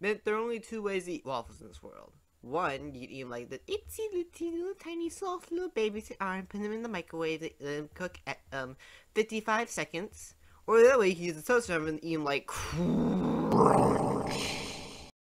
But there are only two ways to eat waffles in this world. One, you eat them like the itsy little little tiny soft little babies that are and put them in the microwave and let them cook at um 55 seconds. Or the other way, you can use the toaster oven and eat them like.